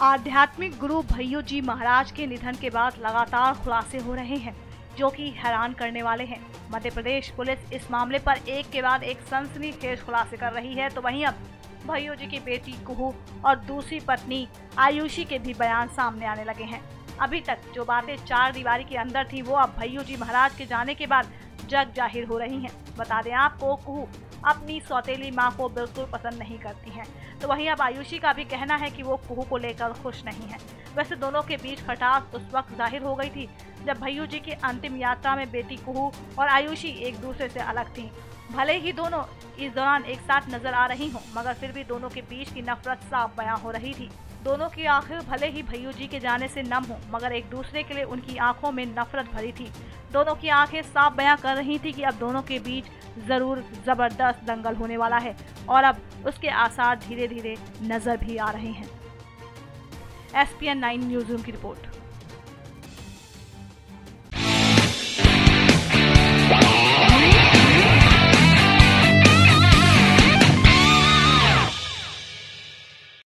आध्यात्मिक गुरु भैयो जी महाराज के निधन के बाद लगातार खुलासे हो रहे हैं, जो कि हैरान करने वाले हैं। मध्य प्रदेश पुलिस इस मामले पर एक के बाद एक सनसनीखेज खुलासे कर रही है। तो वहीं अब भैयो जी की बेटी कुहू और दूसरी पत्नी आयुषी के भी बयान सामने आने लगे हैं। अभी तक जो बातें चार दीवारी के अंदर थी, वो अब भैयो जी महाराज के जाने के बाद जग ज़ाहिर हो रही हैं। बता दें आपको, कुहू अपनी सौतेली माँ को बिल्कुल पसंद नहीं करती हैं। तो वहीं अब आयुषी का भी कहना है कि वो कुहू को लेकर खुश नहीं है। वैसे दोनों के बीच खटास उस वक्त ज़ाहिर हो गई थी, जब भैयू जी की अंतिम यात्रा में बेटी कुहू और आयुषी एक दूसरे से अलग थी। भले ही दोनों इस दौरान एक साथ नज़र आ रही हों, मगर फिर भी दोनों के बीच की नफरत साफ़ बयां हो रही थी। दोनों की आँखें भले ही भैयू जी के जाने से नम हो, मगर एक दूसरे के लिए उनकी आँखों में नफरत भरी थी। दोनों की आँखें साफ़ बयां कर रही थी कि अब दोनों के बीच ज़रूर ज़बरदस्त दंगल होने वाला है और अब उसके आसार धीरे धीरे नज़र भी आ रहे हैं। S P N nine newsroom की रिपोर्ट।